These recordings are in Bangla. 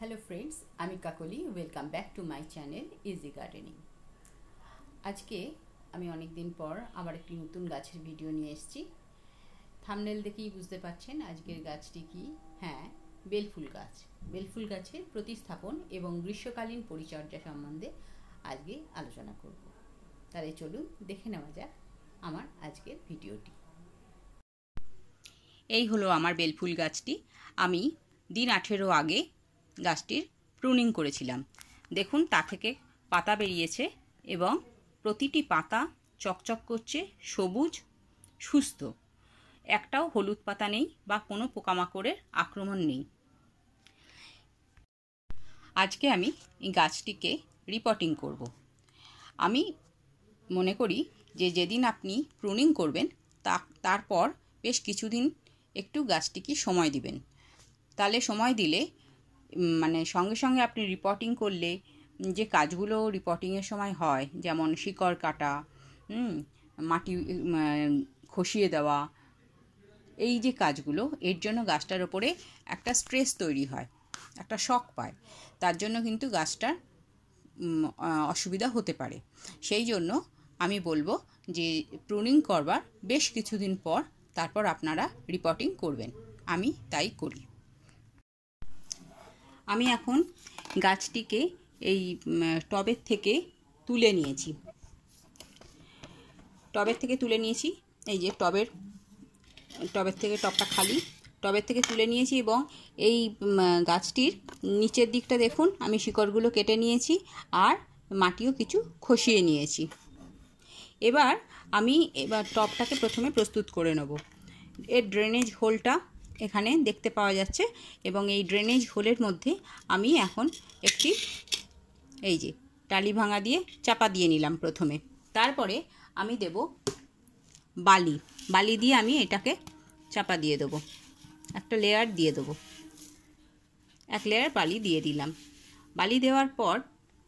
হ্যালো ফ্রেন্ডস আমি Kakali welcome back to my channel easy gardening আজকে আমি অনেক দিন পর আবার একটি নতুন গাছের ভিডিও নিয়ে এসেছি। থামনেল দেখেই বুঝতে পারছেন আজকের গাছটি কি? হ্যাঁ বেলফুল গাছ। বেলফুল গাছের প্রতিস্থাপন এবং গ্রীষ্মকালীন পরিচর্যা সম্বন্ধে আজকে আলোচনা করব। তাহলে চলুন দেখে নেওয়া যাক আমার আজকের ভিডিওটি এই হলো আমার বেলফুল গাছটি। আমি দিন আঠেরো আগে গাছটির প্রুনিং করেছিলাম। দেখুন, তা থেকে পাতা বেরিয়েছে এবং প্রতিটি পাতা চকচক করছে, সবুজ, সুস্থ। একটাও হলুদ পাতা নেই বা কোনো পোকামাকড়ের আক্রমণ নেই। আজকে আমি এই গাছটিকে রিপোর্টিং করব। আমি মনে করি যে যেদিন আপনি প্রুনিং করবেন, তা, তারপর বেশ কিছুদিন একটু গাছটিকে সময় দিবেন। তাহলে সময় দিলে মানে সঙ্গে সঙ্গে আপনি রিপোর্টিং করলে যে কাজগুলো রিপোর্টিংয়ের সময় হয়, যেমন শিকড় কাটা মাটি খসিয়ে দেওয়া, এই যে কাজগুলো, এর জন্য গাছটার ওপরে একটা স্ট্রেস তৈরি হয়, একটা শক পায়। তার জন্য কিন্তু গাছটার অসুবিধা হতে পারে। সেই জন্য আমি বলব যে প্রুনিং করবার বেশ কিছুদিন পর তারপর আপনারা রিপোর্টিং করবেন। আমি তাই করি। আমি এখন গাছটিকে এই টবের থেকে তুলে নিয়েছি। টবের থেকে তুলে নিয়েছি, এই যে টবের টবের থেকে টবটা খালি। টবের থেকে তুলে নিয়েছি এবং এই গাছটির নিচের দিকটা দেখুন, আমি শিকড়গুলো কেটে নিয়েছি আর মাটিও কিছু খসিয়ে নিয়েছি। এবার আমি এবার টবটাকে প্রথমে প্রস্তুত করে নেব। এর ড্রেনেজ হোলটা এখানে দেখতে পাওয়া যাচ্ছে এবং এই ড্রেনেজ হোলের মধ্যে আমি এখন একটি, এই যে, টালি ভাঙা দিয়ে চাপা দিয়ে নিলাম প্রথমে। তারপরে আমি দেব বালি। বালি দিয়ে আমি এটাকে চাপা দিয়ে দেবো। একটা লেয়ার দিয়ে দেবো। এক লেয়ার বালি দিয়ে দিলাম। বালি দেওয়ার পর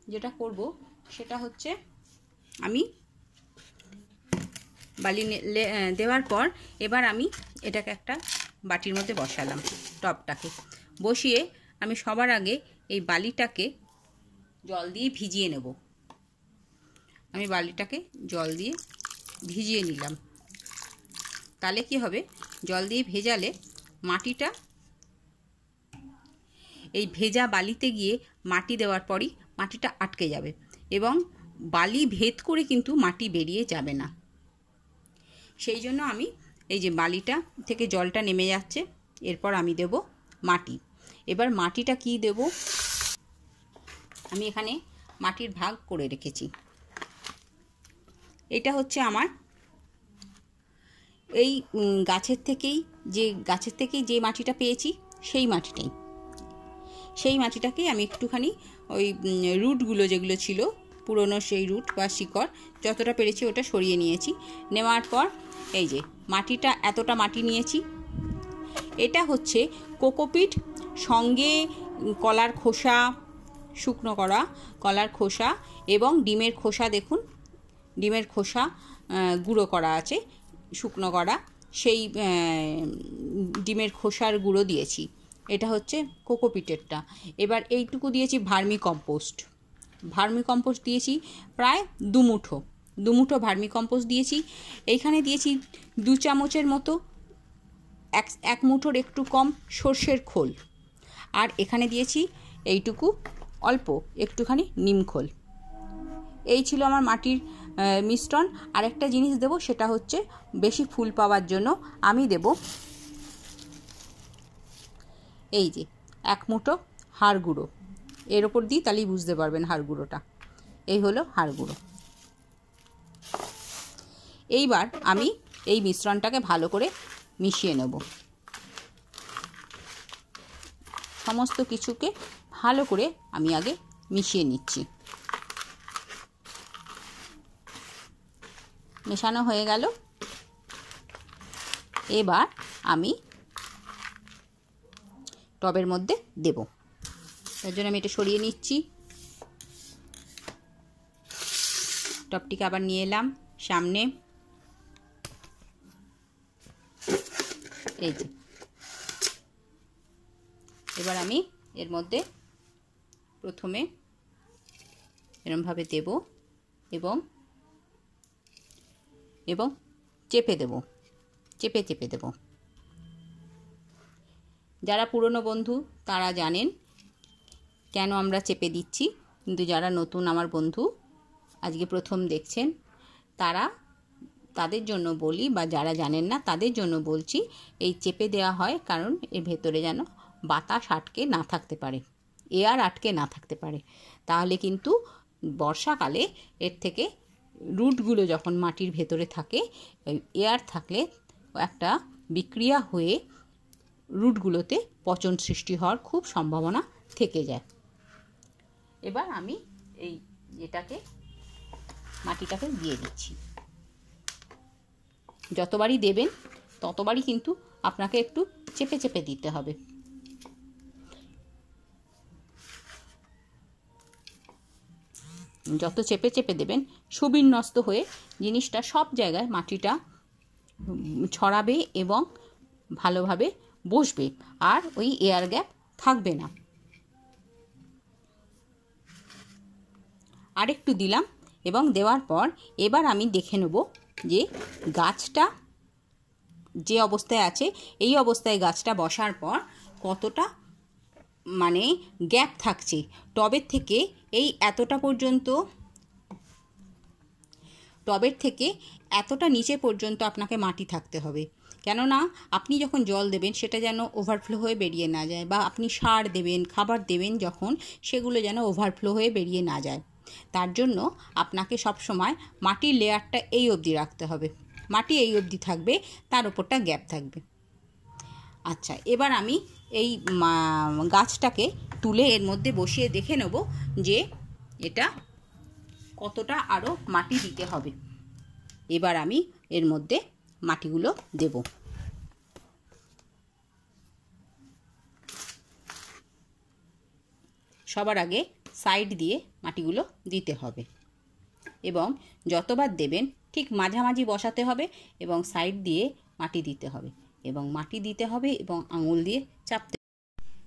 যেটা করব, সেটা হচ্ছে আমি বালি দেওয়ার পর এবার আমি এটাকে একটা বাটির মধ্যে বসালাম টপটাকে। বসিয়ে আমি সবার আগে এই বালিটাকে জল দিয়ে ভিজিয়ে নেব। আমি বালিটাকে জল দিয়ে ভিজিয়ে নিলাম। তাহলে কি হবে? জল দিয়ে ভেজালে মাটিটা এই ভেজা বালিতে গিয়ে মাটি দেওয়ার পরই মাটিটা আটকে যাবে এবং বালি ভেদ করে কিন্তু মাটি বেরিয়ে যাবে না। সেই জন্য আমি এই যে বালিটা থেকে জলটা নেমে যাচ্ছে, এরপর আমি দেব মাটি। এবার মাটিটা কি দেব? আমি এখানে মাটির ভাগ করে রেখেছি। এটা হচ্ছে আমার এই গাছের থেকেই, যে গাছের থেকেই যে মাটিটা পেয়েছি, সেই মাটিটাই। সেই মাটিটাকেই আমি একটুখানি ওই রুটগুলো যেগুলো ছিল, পুরনো সেই রুট বা শিকড়, যতটা পেরেছি ওটা সরিয়ে নিয়েছি। নেওয়ার পর এই যে মাটিটা, এতটা মাটি নিয়েছি। এটা হচ্ছে কোকোপিট, সঙ্গে কলার খোসা, শুকনো করা কলার খোসা এবং ডিমের খোসা দেখুন। ডিমের খোসা গুঁড়ো করা আছে, শুকনো করা। সেই ডিমের খোসার গুঁড়ো দিয়েছি। এটা হচ্ছে কোকোপিটেরটা। এবার এইটুকু দিয়েছি ভার্মি কম্পোস্ট ভার্মি কম্পোস্ট দিয়েছি প্রায় দুমুঠো দুমুঠো ভার্মি কম্পোস্ট দিয়েছি। এইখানে দিয়েছি দু চামচের মতো এক এক মুঠোর একটু কম সর্ষের খোল। আর এখানে দিয়েছি এইটুকু অল্প একটুখানি নিমখোল এই ছিল আমার মাটির মিশ্রণ। আরেকটা জিনিস দেব, সেটা হচ্ছে বেশি ফুল পাওয়ার জন্য আমি দেব এই যে এক মুঠো হাড় গুঁড়ো। এর ওপর দিই তাহলেই বুঝতে পারবেন হাড় গুঁড়োটা। এই হলো হাড় গুঁড়ো। এইবার আমি এই মিশ্রণটাকে ভালো করে মিশিয়ে নেব। সমস্ত কিছুকে ভালো করে আমি আগে মিশিয়ে নিচ্ছি। মেশানো হয়ে গেল। এবার আমি টবের মধ্যে দেব। তার জন্য আমি এটা সরিয়ে নিচ্ছি। টবটিকে আবার নিয়ে এলাম সামনে। এই যে। এবার আমি এর মধ্যে প্রথমে এরমভাবে দেব এবং এবং চেপে দেব, চেপে চেপে দেব। যারা পুরনো বন্ধু, তারা জানেন কেন আমরা চেপে দিচ্ছি। কিন্তু যারা নতুন, আমার বন্ধু, আজকে প্রথম দেখছেন, তারা তাদের জন্য বলি বা যারা জানেন না, তাদের জন্য বলছি, এই চেপে দেওয়া হয় কারণ এর ভেতরে যেন বাতাস আটকে না থাকতে পারে এয়ার আটকে না থাকতে পারে। তাহলে কিন্তু বর্ষাকালে এর থেকে রুটগুলো যখন মাটির ভেতরে থাকে এয়ার থাকলে একটা বিক্রিয়া হয়ে রুটগুলোতে পচন সৃষ্টি হওয়ার খুব সম্ভাবনা থেকে যায়। এবার আমি এই এটাকে মাটিটাকে দিয়ে দিচ্ছি। যতবারই দেবেন, ততবারই কিন্তু আপনাকে একটু চেপে চেপে দিতে হবে। যত চেপে চেপে দেবেন, সুবিন্যস্ত হয়ে জিনিসটা সব জায়গায় মাটিটা ছড়াবে এবং ভালোভাবে বসবে, আর ওই এয়ার গ্যাপ থাকবে না। আরেকটু দিলাম এবং দেওয়ার পর এবার আমি দেখে নেব যে গাছটা যে অবস্থায় আছে, এই অবস্থায় গাছটা বসার পর কতটা মানে গ্যাপ থাকছে। টবের থেকে এই এতটা পর্যন্ত, টবের থেকে এতটা নিচে পর্যন্ত আপনাকে মাটি থাকতে হবে। কেননা আপনি যখন জল দেবেন, সেটা যেন ওভারফ্লো হয়ে বেরিয়ে না যায় বা আপনি সার দেবেন, খাবার দেবেন যখন, সেগুলো যেন ওভারফ্লো হয়ে বেরিয়ে না যায়। তার জন্য আপনাকে সব সময় মাটির লেয়ারটা এই অবধি রাখতে হবে। মাটি এই অবধি থাকবে, তার ওপরটা গ্যাপ থাকবে। আচ্ছা এবার আমি এই গাছটাকে তুলে এর মধ্যে বসিয়ে দেখে নেব যে এটা কতটা আরও মাটি দিতে হবে। এবার আমি এর মধ্যে মাটিগুলো দেব। সবার আগে সাইড দিয়ে মাটিগুলো দিতে হবে। এবং যতবার দেবেন, ঠিক মাঝামাঝি বসাতে হবে এবং সাইড দিয়ে মাটি দিতে হবে। এবং মাটি দিতে হবে এবং আঙুল দিয়ে চাপতে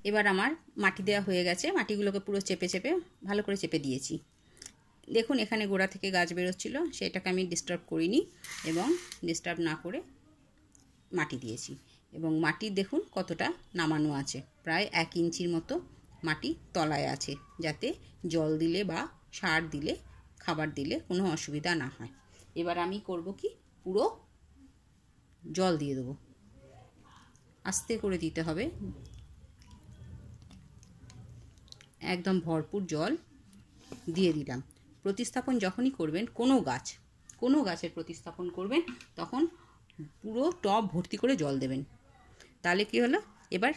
এবার আমার মাটি দেওয়া হয়ে গেছে। মাটিগুলোকে পুরো চেপে চেপে, ভালো করে চেপে দিয়েছি। দেখুন, এখানে গোড়া থেকে গাছ বেরোচ্ছিলো, সেটাকে আমি ডিস্টার্ব করিনি এবং ডিস্টার্ব না করে মাটি দিয়েছি। এবং মাটি দেখুন কতটা নামানো আছে, প্রায় এক ইঞ্চির মতো। মাটি তলায় আছে যাতে জল দিলে বা সার দিলে, খাবার দিলে কোনো অসুবিধা না হয়। এবার আমি করব কি? পুরো জল দিয়ে দেবো। আস্তে করে দিতে হবে। একদম ভরপুর জল দিয়ে দিলাম। প্রতিস্থাপন যখনই করবেন, কোনো গাছ, কোনো গাছের প্রতিস্থাপন করবেন, তখন পুরো টব ভর্তি করে জল দেবেন। তাহলে কি হলো? এবার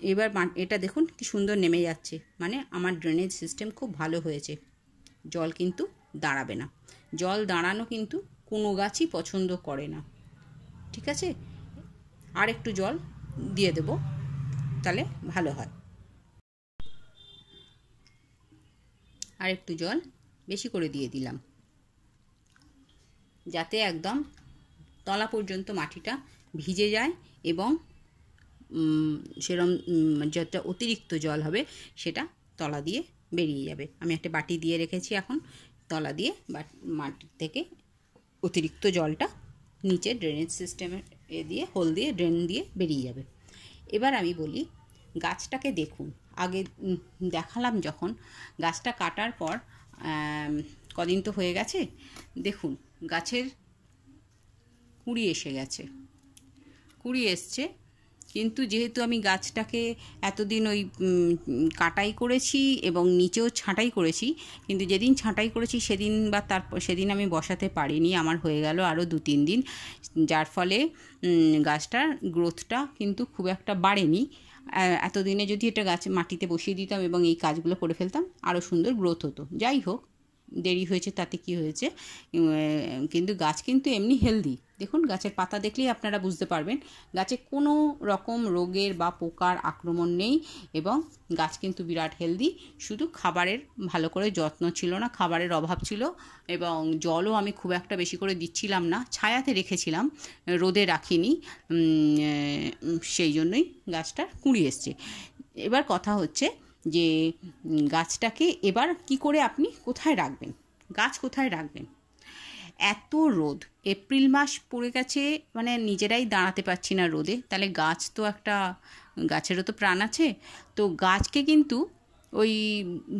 এবার এটা দেখুন কি সুন্দর নেমে যাচ্ছে। মানে আমার ড্রেনেজ সিস্টেম খুব ভালো হয়েছে। জল কিন্তু দাঁড়াবে না। জল দাঁড়ানো কিন্তু কোনো গাছই পছন্দ করে না। ঠিক আছে? আর একটু জল দিয়ে দেব, তাহলে ভালো হয়। আর একটু জল বেশি করে দিয়ে দিলাম। যাতে একদম তলা পর্যন্ত মাটিটা ভিজে যায় এবং সেরম যেটা অতিরিক্ত জল হবে, সেটা তলা দিয়ে বেরিয়ে যাবে। আমি একটা বাটি দিয়ে রেখেছি এখন, তলা দিয়ে মাটির থেকে অতিরিক্ত জলটা নিচে ড্রেনেজ সিস্টেমে এ দিয়ে হোল দিয়ে ড্রেন দিয়ে বেরিয়ে যাবে। এবার আমি বলি, গাছটাকে দেখুন। আগে দেখালাম যখন, গাছটা কাটার পর কদিন তো হয়ে গেছে, দেখুন, গাছের কুড়ি এসে গেছে। কুড়ি এসছে কিন্তু যেহেতু আমি গাছটাকে এতদিন ওই কাটাই করেছি এবং নিচেও ছাঁটাই করেছি, কিন্তু যেদিন ছাঁটাই করেছি সেদিন বা তারপর সেদিন আমি বসাতে পারিনি, আমার হয়ে গেল আরও দু তিন দিন। যার ফলে গাছটার গ্রোথটা কিন্তু খুব একটা বাড়েনি। এতদিনে যদি এটা গাছ মাটিতে বসিয়ে দিতাম এবং এই কাজগুলো করে ফেলতাম, আরও সুন্দর গ্রোথ হতো। যাই হোক দেরি হয়েছে, তাতে কি হয়েছে? কিন্তু গাছ কিন্তু এমনি হেলদি দেখুন, গাছের পাতা দেখলেই আপনারা বুঝতে পারবেন, গাছে কোনো রকম রোগের বা পোকার আক্রমণ নেই এবং গাছ কিন্তু বিরাট হেলদি শুধু খাবারের ভালো করে যত্ন ছিল না, খাবারের অভাব ছিল এবং জলও আমি খুব একটা বেশি করে দিচ্ছিলাম না, ছায়াতে রেখেছিলাম, রোদে রাখিনি সেই জন্যই গাছটা কুঁড়ি এসছে। এবার কথা হচ্ছে যে গাছটাকে এবার কি করে আপনি কোথায় রাখবেন? গাছ কোথায় রাখবেন? এত রোদ। এপ্রিল মাস পড়ে গেছে মানে নিজেরাই দাঁড়াতে পারছি না রোদে। তাহলে গাছ তো একটা, গাছেরও তো প্রাণ আছে। তো গাছকে কিন্তু ওই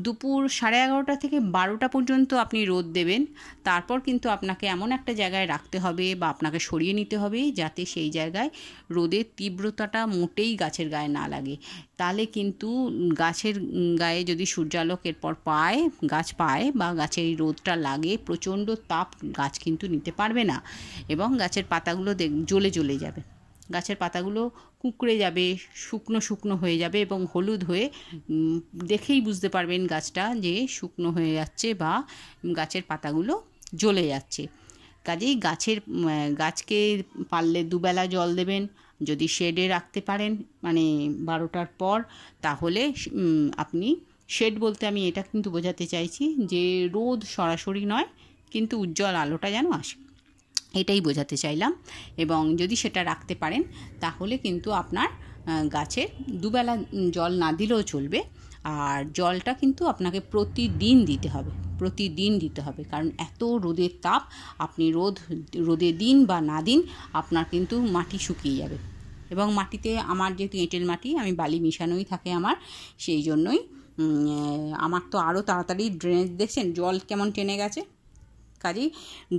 দুপুর সাড়ে এগারোটা থেকে বারোটা পর্যন্ত আপনি রোদ দেবেন। তারপর কিন্তু আপনাকে এমন একটা জায়গায় রাখতে হবে বা আপনাকে সরিয়ে নিতে হবে যাতে সেই জায়গায় রোদের তীব্রতাটা মোটেই গাছের গায়ে না লাগে। তাহলে কিন্তু গাছের গায়ে যদি সূর্যালোক এরপর পায়, গাছ পায় বা গাছের রোদটা লাগে, প্রচণ্ড তাপ গাছ কিন্তু নিতে পারবে না এবং গাছের পাতাগুলো দেখ, জ্বলে জ্বলে যাবে। গাছের পাতাগুলো কুঁকড়ে যাবে, শুকনো শুকনো হয়ে যাবে এবং হলুদ হয়ে দেখেই বুঝতে পারবেন গাছটা যে শুকনো হয়ে যাচ্ছে বা গাছের পাতাগুলো জ্বলে যাচ্ছে। কাজেই গাছের গাছকে পারলে দুবেলা জল দেবেন, যদি শেডে রাখতে পারেন মানে বারোটার পর, তাহলে আপনি, শেড বলতে আমি এটা কিন্তু বোঝাতে চাইছি যে রোদ সরাসরি নয়, কিন্তু উজ্জ্বল আলোটা যেন আসে। এটাই বোঝাতে চাইলাম। এবং যদি সেটা রাখতে পারেন, তাহলে কিন্তু আপনার গাছের দুবেলা জল না দিলেও চলবে। আর জলটা কিন্তু আপনাকে প্রতিদিন দিতে হবে, প্রতিদিন দিতে হবে। কারণ এত রোদের তাপ, আপনি রোদ রোদে দিন বা না দিন, আপনার কিন্তু মাটি শুকিয়ে যাবে। এবং মাটিতে আমার যেহেতু এঁটেল মাটি, আমি বালি মিশানোই থাকে আমার, সেই জন্যই আমার তো আরও তাড়াতাড়ি ড্রেনেজ, দেখছেন? জল কেমন টেনে গেছে? কাজেই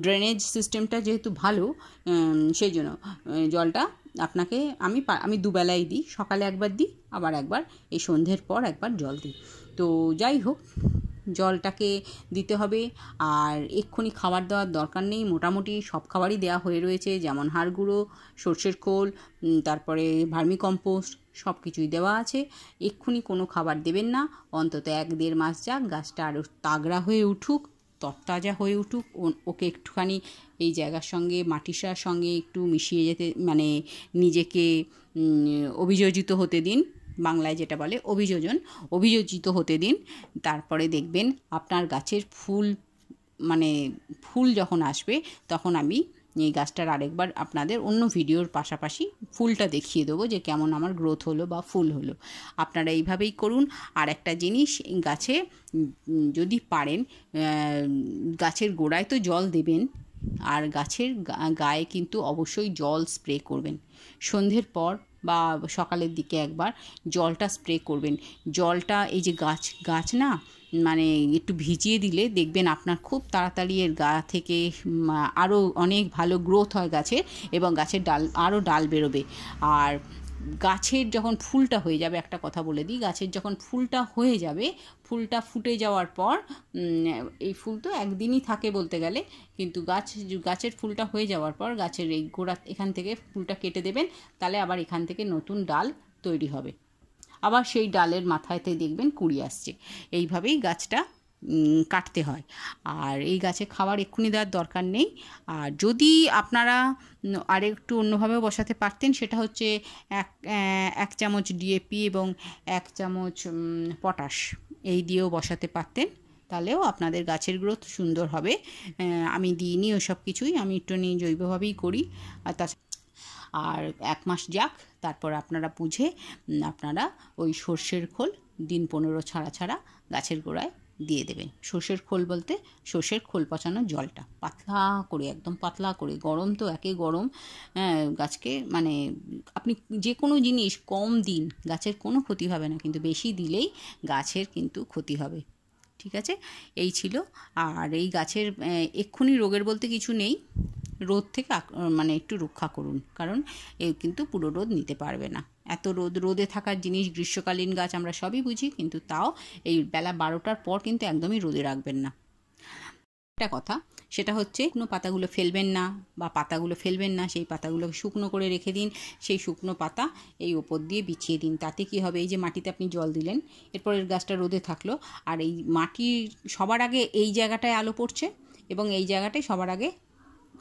ড্রেনেজ সিস্টেমটা যেহেতু ভালো সেই জন্য জলটা আপনাকে আমি আমি দুবেলাই দিই, সকালে একবার দিই, আবার একবার, এই সন্ধ্যের পর একবার জল দিই। তো যাই হোক, জলটাকে দিতে হবে, আর এক্ষুনি খাবার দেওয়ার দরকার নেই, মোটামুটি সব খাবারই দেওয়া হয়ে রয়েছে, যেমন হাড় গুঁড়ো, সর্ষের খোল তারপরে ভার্মি কম্পোস্ট, সব কিছুই দেওয়া আছে। এক্ষুনি কোনো খাবার দেবেন না, অন্তত এক দেড় মাস যাক, গাছটা আরও তাগড়া হয়ে উঠুক। তরতাজা হয়ে উঠুক ওকে একটুখানি এই জায়গার সঙ্গে মাটিসার সঙ্গে একটু মিশিয়ে যেতে মানে নিজেকে অভিযোজিত হতে দিন, বাংলায় যেটা বলে অভিযোজন, অভিযোজিত হতে দিন। তারপরে দেখবেন আপনার গাছের ফুল মানে ফুল যখন আসবে, তখন আমি এই গাছটার আরেকবার আপনাদের অন্য ভিডিওর পাশাপাশি ফুলটা দেখিয়ে দেবো যে কেমন আমার গ্রোথ হলো বা ফুল হলো। আপনারা এইভাবেই করুন। আর একটা জিনিস গাছে যদি পারেন গাছের গোড়ায় তো জল দেবেন, আর গাছের গায়ে কিন্তু অবশ্যই জল স্প্রে করবেন। সন্ধ্যের পর বা সকালের দিকে একবার জলটা স্প্রে করবেন। জলটা, এই যে গাছ গাছ না মানে একটু ভিজিয়ে দিলে দেখবেন আপনার খুব তাড়াতাড়ি এর গা থেকে আরও অনেক ভালো গ্রোথ হয় গাছের এবং গাছের ডাল আরও ডাল বেরোবে। আর গাছের যখন ফুলটা হয়ে যাবে, একটা কথা বলে দিই, গাছের যখন ফুলটা হয়ে যাবে, ফুলটা ফুটে যাওয়ার পর এই ফুল তো একদিনই থাকে বলতে গেলে, কিন্তু গাছ, গাছের ফুলটা হয়ে যাওয়ার পর গাছের এই গোড়া, এখান থেকে ফুলটা কেটে দেবেন, তাহলে আবার এখান থেকে নতুন ডাল তৈরি হবে। আবার সেই ডালের মাথায়তে দেখবেন কুড়ি আসছে। এইভাবেই গাছটা কাটতে হয়। আর এই গাছে খাবার এক্ষুনি দেওয়ার দরকার নেই। আর যদি আপনারা আর একটু অন্যভাবেও বসাতে পারতেন, সেটা হচ্ছে এক এক চামচ ডিএপি এবং এক চামচ পটাশ এই দিয়েও বসাতে পারতেন। তাহলেও আপনাদের গাছের গ্রোথ সুন্দর হবে। আমি দিইনি ওসব কিছুই, আমি একটু নিয়ে জৈবভাবেই করি। আর তা আর এক মাস যাক তারপর আপনারা বুঝে আপনারা ওই সর্ষের খোল দিন পনেরো ছাড়া ছাড়া গাছের গোড়ায় দিয়ে দেবেন। সর্ষের খোল বলতে সর্ষের খোল পচানো জলটা, পাতলা করে, একদম পাতলা করে, গরম তো একে গরম গাছকে মানে আপনি যে কোনো জিনিস কম দিন, গাছের কোনো ক্ষতি হবে না, কিন্তু বেশি দিলেই গাছের কিন্তু ক্ষতি হবে। ঠিক আছে? এই ছিল। আর এই গাছের এক্ষুনি রোগের বলতে কিছু নেই। রোদ থেকে মানে একটু রক্ষা করুন। কারণ এ কিন্তু পুরো রোদ নিতে পারবে না। এত রোদ, রোদে থাকার জিনিস, গ্রীষ্মকালীন গাছ আমরা সবই বুঝি, কিন্তু তাও এই বেলা বারোটার পর কিন্তু একদমই রোদে রাখবেন না। একটা কথা, সেটা হচ্ছে শুকনো পাতাগুলো ফেলবেন না বা পাতাগুলো ফেলবেন না, সেই পাতাগুলোকে শুকনো করে রেখে দিন। সেই শুকনো পাতা এই ওপর দিয়ে বিছিয়ে দিন। তাতে কি হবে? এই যে মাটিতে আপনি জল দিলেন, এরপরের গাছটা রোদে থাকল। আর এই মাটির সবার আগে এই জায়গাটায় আলো পড়ছে এবং এই জায়গাটায় সবার আগে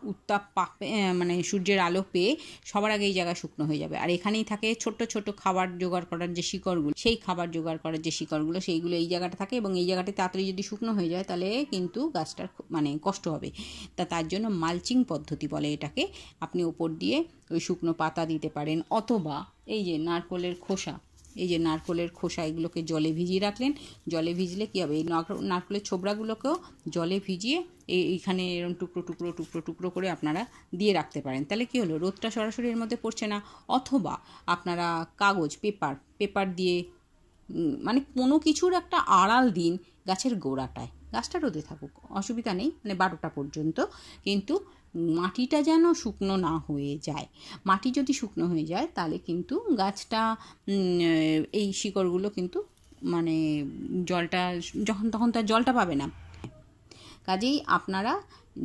উত্তাপ পাবে মানে সূর্যের আলো পেয়ে সবার আগে এই জায়গা শুকনো হয়ে যাবে। আর এখানেই থাকে ছোট্ট ছোট খাবার জোগাড় করার যে শিকড়গুলো, সেই খাবার জোগাড় করার যে শিকড়গুলো, সেইগুলো এই জায়গাটা থাকে এবং এই জায়গাটা তাড়াতাড়ি যদি শুকনো হয়ে যায় তাহলে কিন্তু গাছটার মানে কষ্ট হবে। তা তার জন্য মালচিং পদ্ধতি বলে এটাকে আপনি ওপর দিয়ে ওই শুকনো পাতা দিতে পারেন অথবা এই যে নারকলের খোসা এই যে নারকোলের খোসা, এগুলোকে জলে ভিজিয়ে রাখলেন। জলে ভিজলে কী হবে? এই নারকোলের ছোবড়াগুলোকেও জলে ভিজিয়ে এই এইখানে এরকম টুকরো টুকরো টুকরো টুকরো করে আপনারা দিয়ে রাখতে পারেন। তাহলে কী হলো? রোদটা সরাসরি এর মধ্যে পড়ছে না? অথবা আপনারা কাগজ, পেপার পেপার দিয়ে মানে কোনো কিছুর একটা আড়াল দিন গাছের গোড়াটায়। গাছটা রোদে থাকুক, অসুবিধা নেই মানে বারোটা পর্যন্ত। কিন্তু মাটিটা যেন শুকনো না হয়ে যায়। মাটি যদি শুকনো হয়ে যায়, তাহলে কিন্তু গাছটা এই শিকড়গুলো কিন্তু মানে জলটা, যখন, তখন তার জলটা পাবে না। কাজেই আপনারা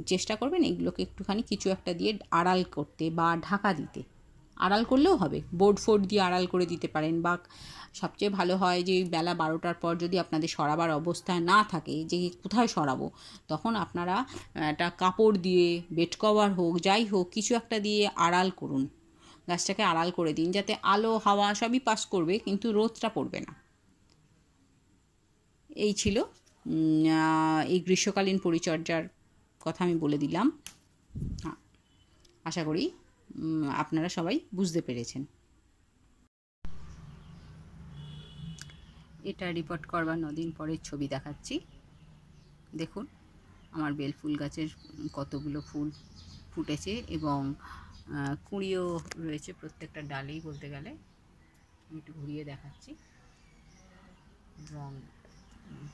চেষ্টা করবেন এগুলোকে একটুখানি কিছু একটা দিয়ে আড়াল করতে বা ঢাকা দিতে। আড়াল করলেও হবে। বোর্ড ফোর্ড দিয়ে আড়াল করে দিতে পারেন বা সবচেয়ে ভালো হয় যে বেলা বারোটার পর যদি আপনাদের সরাবার অবস্থা না থাকে, যে কোথায় সরাবো? তখন আপনারা একটা কাপড় দিয়ে, বেড কভার হোক, যাই হোক, কিছু একটা দিয়ে আড়াল করুন। গাছটাকে আড়াল করে দিন যাতে আলো, হাওয়া সবই পাস করবে, কিন্তু রোদটা পড়বে না। এই ছিল এই গ্রীষ্মকালীন পরিচর্যার কথা আমি বলে দিলাম। আশা করি আপনারা সবাই বুঝতে পেরেছেন। এটা রিপোর্ট করবার নদিন পরের ছবি দেখাচ্ছি। দেখুন, আমার বেলফুল গাছের কতগুলো ফুল ফুটেছে এবং কুঁড়িও রয়েছে প্রত্যেকটা ডালেই বলতে গেলে। আমি একটু ঘুরিয়ে দেখাচ্ছি। এবং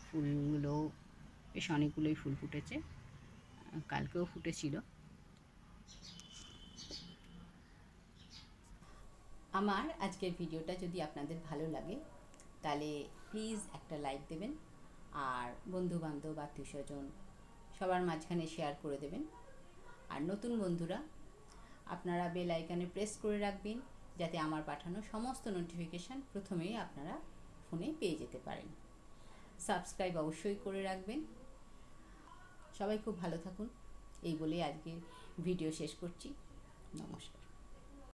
ফুলগুলো বেশ অনেকগুলোই ফুল ফুটেছে। কালকেও ফুটেছিল। আমার আজকের ভিডিওটা যদি আপনাদের ভালো লাগে, তাহলে প্লিজ একটা লাইক দেবেন আর বন্ধুবান্ধব আত্মীয় স্বজন সবার মাঝখানে শেয়ার করে দেবেন। আর নতুন বন্ধুরা, আপনারা বেল আইকানে প্রেস করে রাখবেন যাতে আমার পাঠানো সমস্ত নোটিফিকেশান প্রথমেই আপনারা ফোনে পেয়ে যেতে পারেন। সাবস্ক্রাইব অবশ্যই করে রাখবেন। সবাই খুব ভালো থাকুন। এই বলে আজকের ভিডিও শেষ করছি। নমস্কার।